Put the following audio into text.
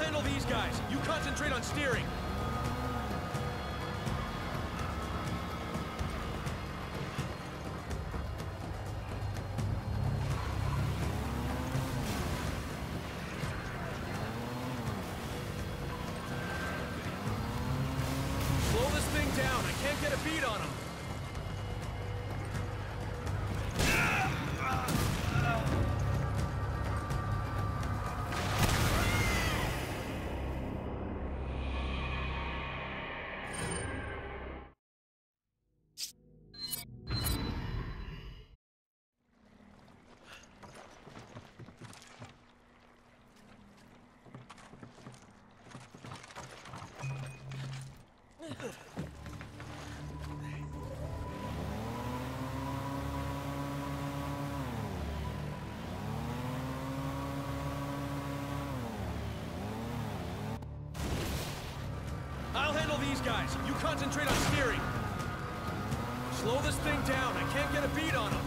handle these guys. You concentrate on steering. Slow this thing down. I can't get a beat on him. I'll handle these guys. You concentrate on steering. Slow this thing down. I can't get a beat on them.